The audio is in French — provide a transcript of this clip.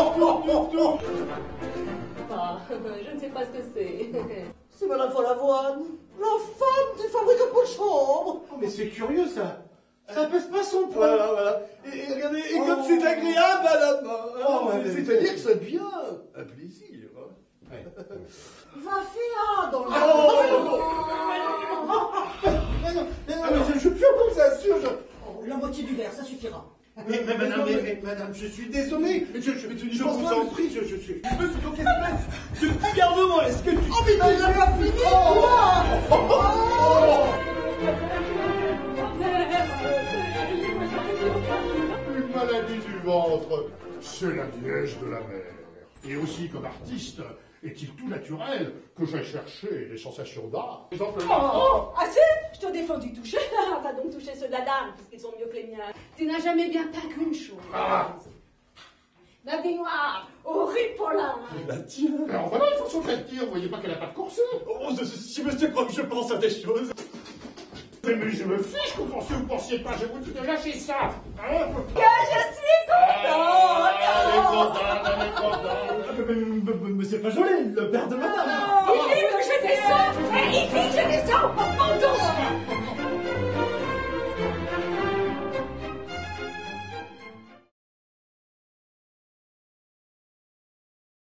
non Ah, je ne sais pas ce que c'est. C'est Madame Follavoine, la femme du fabricant de chambre. Oh, mais c'est curieux ça Ça pèse pas son poids Voilà, voilà. Et, et regardez, et comme Oh. c'est agréable à la main. hein, Oh, c'est- C'est-à-dire que ça devient un plaisir. hein. Ouais. Va faire dans le... Oh, Mais non, mais non, Ah, mais je, je, je vous assure, je... Oh, La moitié du verre, ça suffira. Mais, mais madame, mais, mais, madame, je suis désolé. Je, je, je, je vous en que- prie, je, je suis. Mais c'est donc espèce de petit garnement, est-ce que tu... Oh, mais tu n'as pas fini, toi Une maladie du ventre, c'est la liège de la mer. Et aussi, comme artiste, est-il tout naturel que j'aille chercher des sensations d'art? Par exemple, Oh, assez Je te défends du toucher. Va donc toucher ceux de la dame, puisqu'ils sont mieux que les miens. Tu n'as jamais bien peint qu'une chose. Ah. La baignoire, au Ripolin. Bah tiens. Alors voilà une façon de la vous voyez pas qu'elle n'a pas de corset Oh, si- si monsieur croit que je pense à des choses... Mais, je me fiche que vous pensiez ou vous pensiez pas, je vous dis de lâcher ça hein Que je suis contente Ah, Elle est contente, elle est contente Ah, mais, mais- mais- mais c'est pas joli, le père de madame. Oh,